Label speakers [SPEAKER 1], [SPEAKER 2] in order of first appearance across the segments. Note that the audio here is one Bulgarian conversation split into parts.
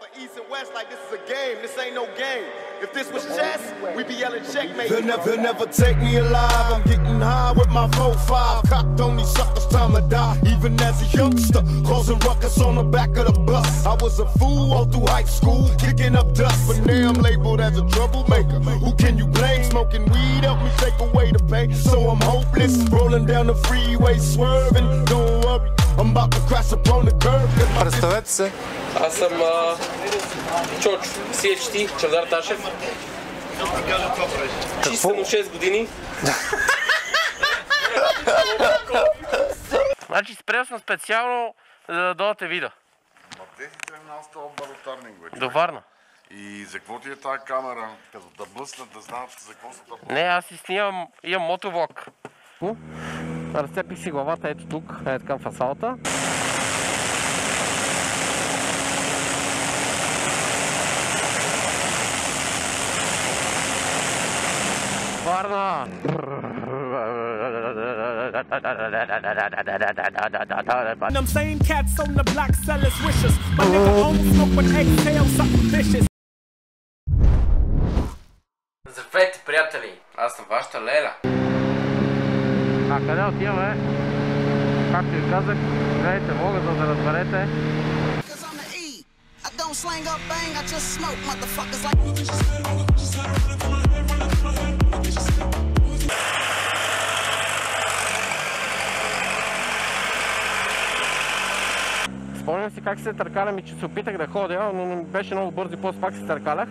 [SPEAKER 1] for East and West like this is a game. This ain't no game. If this was chess, we'd be yelling checkmate. They'll never, they'll never take me alive. I'm getting high with my 4-5. Cocked on these suckers, time to die. Even as a youngster, causing ruckus on the back of the bus. I was a fool all through high school, kicking up dust. But now I'm labeled as a troublemaker. Who can you blame? Smoking weed help me take away the pain. So I'm hopeless, rolling down the freeway, swerving. Don't worry, I'm about to crash upon the curb.
[SPEAKER 2] Представете се.
[SPEAKER 3] Аз съм а, Чоч, CHT, Чавдар Ташев. Чист съм от 6 години.
[SPEAKER 4] Значи спрял съм специално, за да дойдете вида.
[SPEAKER 5] Ма те си тръгнал с този баротарник, бе.
[SPEAKER 4] До. Варна.
[SPEAKER 5] И за какво ти е тази камера? Като да блъснат, да знаят за какво са да
[SPEAKER 4] Не, аз си снимам, имам мотовлог. Разцепих си главата ето тук, ето към фасалата. Варна!
[SPEAKER 6] Them same cats on the block sell us wishes. My nigga almost smoke with exhale something vicious.
[SPEAKER 3] Здравейте, приятели! Аз съм вашата Леля.
[SPEAKER 4] А къде отиваме? Както ви казах, гледайте влога, за да разберете.
[SPEAKER 7] Cause I'm the E. I don't slang up bang, I just smoke motherfuckers like.
[SPEAKER 4] Спомням си как се търкалям и че се опитах да ходя, но беше много бързо и после пак се търкалях.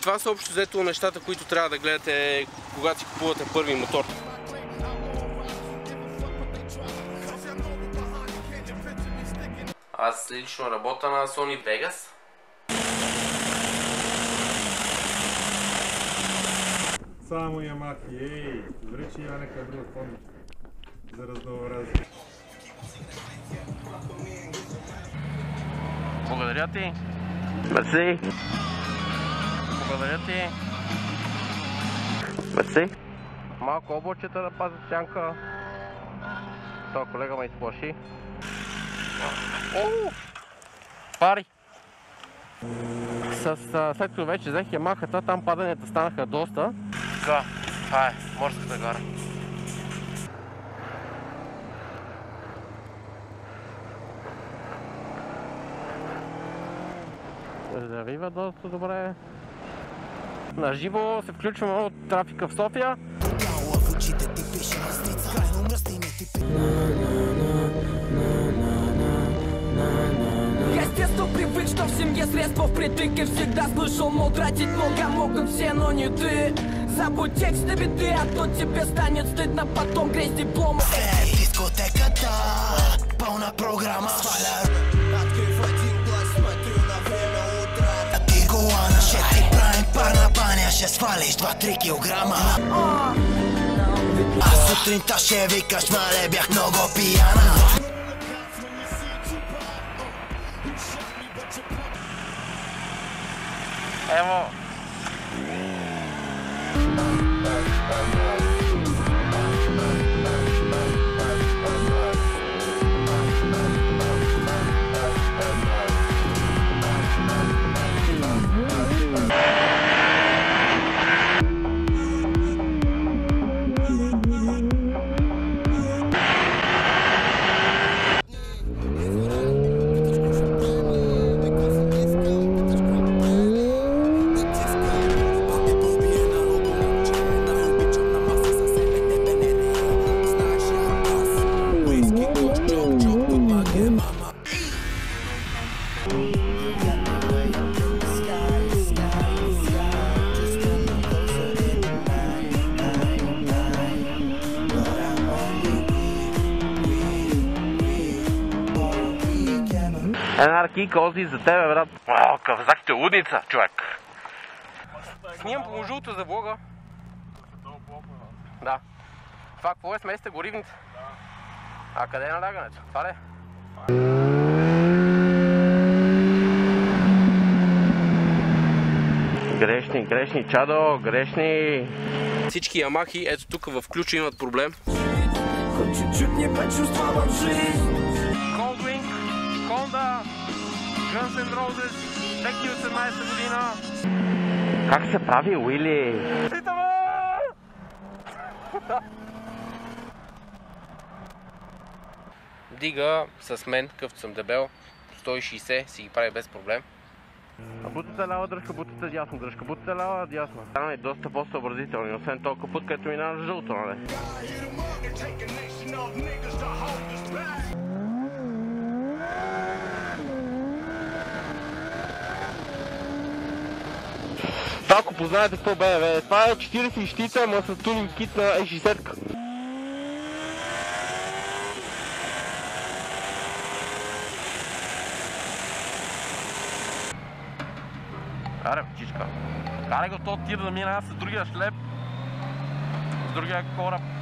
[SPEAKER 3] Това са общо взето нещата, които трябва да гледате, когато си купувате първи мотор. Аз лично работя на Sony Vegas.
[SPEAKER 8] Само Ямахи, ей! Добре, че има някаква друга форма за разнообразие.
[SPEAKER 4] Благодаря ти. Мерси. Благодаря ти. Мерси. Малко облачета да пазят сянка. Това колега ме изплаши. Пари! С, след като вече взех ямахата, там паданията станаха доста. Така, това е морската гара. Завива доста добре. На живо се включваме от трафика в София.
[SPEAKER 6] Детства привык, что в семье средства впритык И всегда слышал, мол, тратить много могут все, но не ты Забудь тексты беды, а то тебе станет стыдно Потом грязь диплома
[SPEAKER 7] Е, дискотеката, пълна програма сваля. А ти колана, ще ти правим парна баня, ще свалиш 2-3 килограма. А сутринта ще викаш, мале бях много пияна.
[SPEAKER 4] Ево! Една ракийка Ози за тебе, брат. О, казахте лудница, човек. Снимам по жълто за влога. Да. Това какво е смесите горивница? А къде е налягането? Това ли? е? Грешни, грешни, чадо, грешни.
[SPEAKER 3] Всички ямахи, ето тук в ключа имат проблем.
[SPEAKER 6] Чуть-чуть не почувствовал жизнь
[SPEAKER 4] Guns N' Roses, 2018 година. Как се прави, Уили? Дига с мен, къвто съм дебел, 160 си ги прави без проблем. А бутата лява дръжка, бутата дясно дръжка, бутата лява дясно. Там е доста по-съобразителни, освен толкова път, където минава жълто, нали? Това ако познаете какво БМВ, това е 46-та, ама с тунинг кит на E60. Аре, птичка. Карай го то тир да мина аз с другия шлеп, с другия кораб.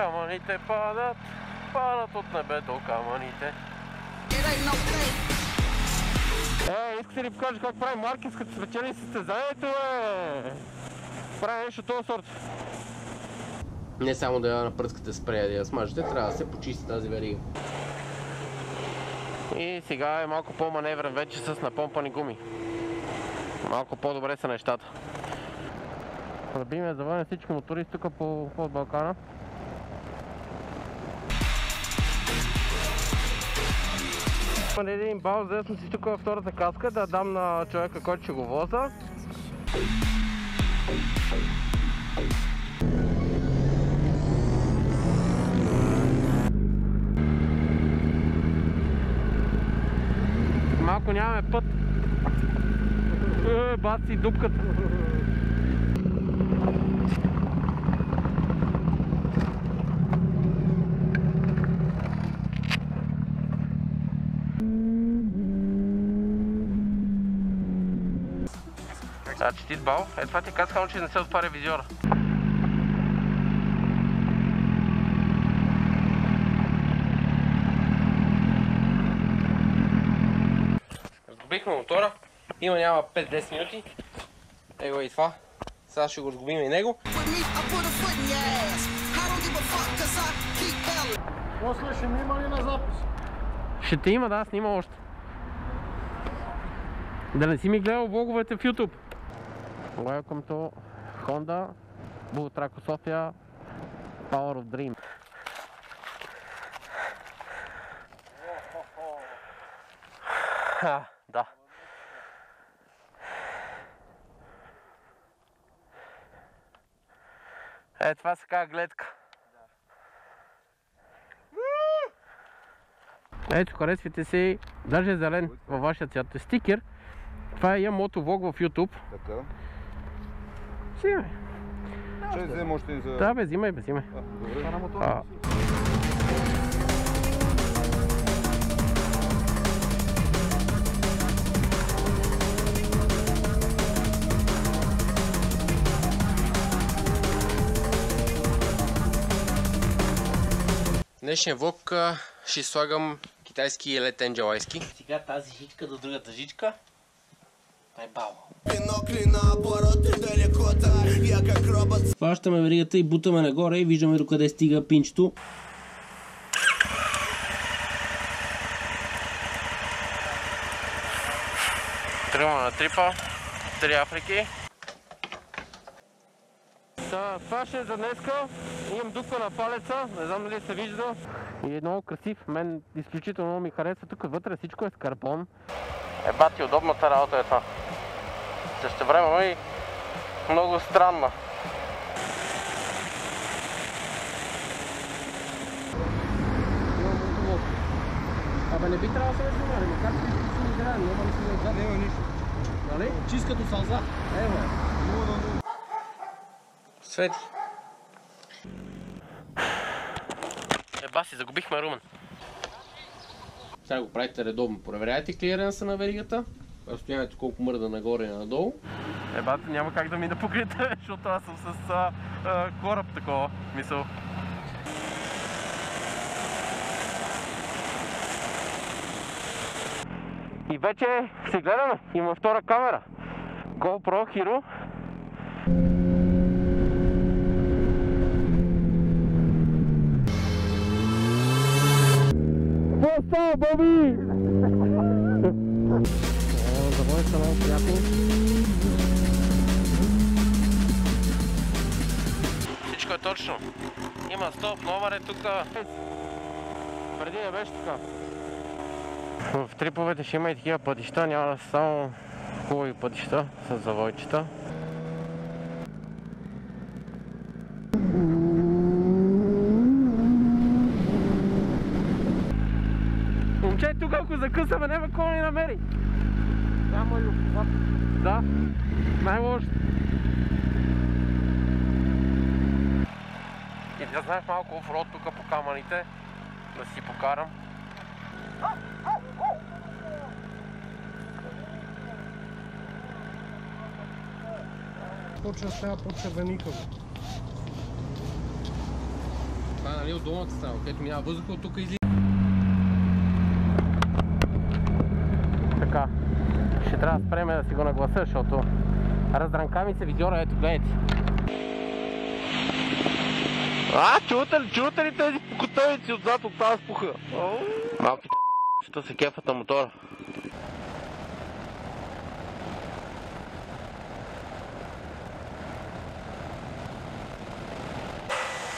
[SPEAKER 4] Камъните падат, падат от небето камъните. Е, искате ли покажа как прави Маркес, като спечели състезанието, е? Прави нещо този сорт. Не само да я напръскате спрея да я смажете, трябва да се почисти тази верига. И сега е малко по-маневрен вече с напомпани гуми. Малко по-добре са нещата. Любимия завън всички мотористи тук по, по Балкана. Има един бал, да съм си тук във втората каска, да дам на човека, който ще го воза. Малко нямаме път. Е, баци дупката. А, честит бал. Е, това ти казах, че не се отваря визиора. Разгубихме мотора. Има няма 5-10 минути. Его и това. Сега ще го разгубим и него.
[SPEAKER 8] После ще ми има ли на запис?
[SPEAKER 4] Ще те има, да, снима още. Да не си ми гледал влоговете в YouTube. Welcome to Honda Bull Track Sofia Power of Dream. Да. Е, това се казва гледка. Ето, харесвайте си, даже е зелен във вашия цвят. Стикер. Това е Vlog в YouTube.
[SPEAKER 2] Така.
[SPEAKER 4] Взимай.
[SPEAKER 2] Ще взема още и за...
[SPEAKER 4] Да, бе, взимай, бе, взимай.
[SPEAKER 2] А, добре.
[SPEAKER 4] А, Днешния влог ще слагам китайски летен джалайски. Сега тази жичка до другата жичка. Най-баво. Хващаме веригата и бутаме нагоре и виждаме докъде стига пинчето. Трима на трипа, три Африки. Та, това ще е за днеска. Имам дупка на палеца, не знам дали се вижда. И е много красив, мен изключително ми харесва. Тук вътре всичко е с карбон. Е, бати, удобната работа е това. Също време и много странна. Абе не би трябвало да се снимали, макар че си не играе, няма да си отзад. Няма нищо. Нали? Чист като сълза. Ево. Свети. Е, баси, загубихме Румен. Сега го правите редовно. Проверяйте клиренса на веригата.
[SPEAKER 3] Разстоянието колко мърда нагоре и надолу.
[SPEAKER 4] Е, бат, няма как да ми да покрите, защото аз съм с а, а, кораб такова, мисъл. И вече се гледаме, има втора камера. GoPro Hero. Какво става, Боби? Точно. Има стоп, номер е тук. Преди не беше така. В триповете ще има и такива пътища, няма да са само хубави пътища с завойчета. Момче, тук ако закъсаме, няма кой ни намери. Само и Да, най-лошо. Да знаеш малко офроуд тук по камъните, да си покарам.
[SPEAKER 9] Почва сега по-червеникаво.
[SPEAKER 3] Това нали от долната страна, където минава въздуха от тук изли.
[SPEAKER 4] Така, ще трябва да спреме да си го нагласа, защото раздранка ми се видеора, ето гледайте. А, чувате ли, чувате ли тези котовици отзад от тази спуха? Малките м***чета се кефат на мотора.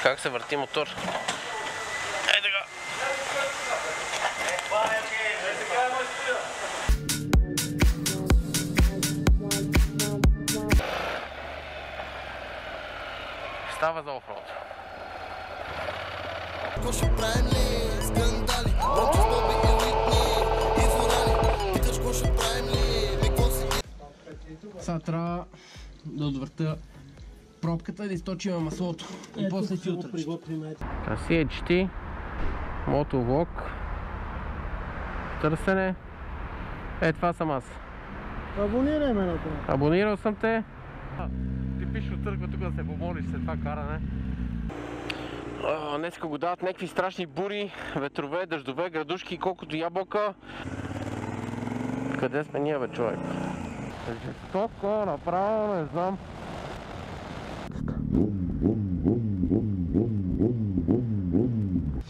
[SPEAKER 4] Как се върти мотор? Ей така! Става за офроуд.
[SPEAKER 7] Какво ще правим ли? Скандали Брончо с Боби и Уитни Изорали Питаш какво ще правим ли? Ми какво си
[SPEAKER 3] Сега трябва да отвърта пробката да източим маслото. И после филтър.
[SPEAKER 4] Краси HT, мотовлог, търсене. Е, това съм аз.
[SPEAKER 9] Абонирай ме на това.
[SPEAKER 4] Абонирал съм те. Типично търгва тук да се помолиш след това каране. Днеска го дават някакви страшни бури, ветрове, дъждове, градушки, колкото ябълка. Къде сме ние, бе, човек? Жестоко, направо не знам.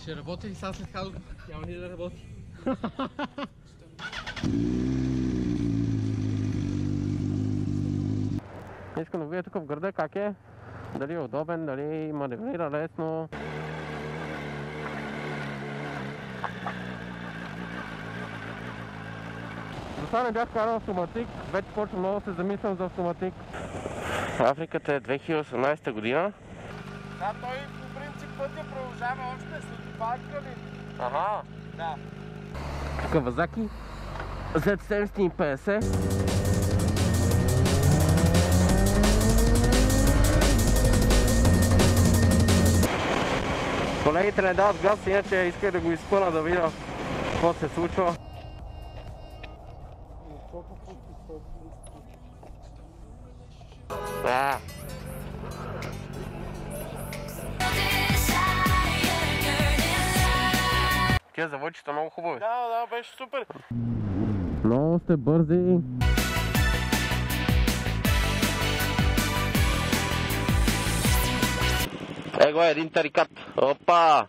[SPEAKER 3] Ще работи ли сега след хадо? Няма ли да работи?
[SPEAKER 4] Искам да видя тук в града как е. Дали е удобен, дали маневрира лесно. До сега не бях карал автоматик, вече почвам много се замислям за автоматик. Африката е 2018 година.
[SPEAKER 9] Да, той по принцип пътя продължава още след парка ли?
[SPEAKER 4] Ага.
[SPEAKER 9] Да.
[SPEAKER 4] Кавазаки Z750. Колегите не дават газ, иначе исках да го изпъна да видя какво се случва. А, Тия заводчета много хубави.
[SPEAKER 9] Да, да, беше супер.
[SPEAKER 4] Много сте бързи. Его е един тарикат. Опа!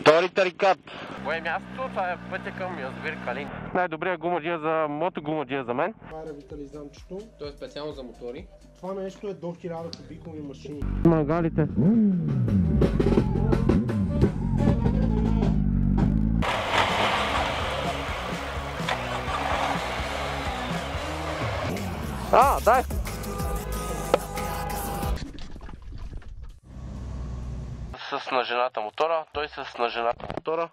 [SPEAKER 4] Втори тарикат. Кое е мястото? Това е пътя към Язовир Калин. Най-добрият гумаджия за мотогумаджия за мен.
[SPEAKER 9] Това е ревитализантчето.
[SPEAKER 3] То е специално за мотори.
[SPEAKER 9] Това нещо е до 1000 кубикови машини.
[SPEAKER 4] Мангалите. А, дай! С на жената мотора, той с на жената мотора.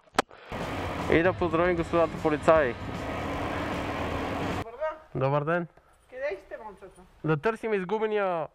[SPEAKER 4] И да поздравим господата полицаи. Добър ден!
[SPEAKER 9] Къде сте, момчета?
[SPEAKER 4] Да търсим изгубения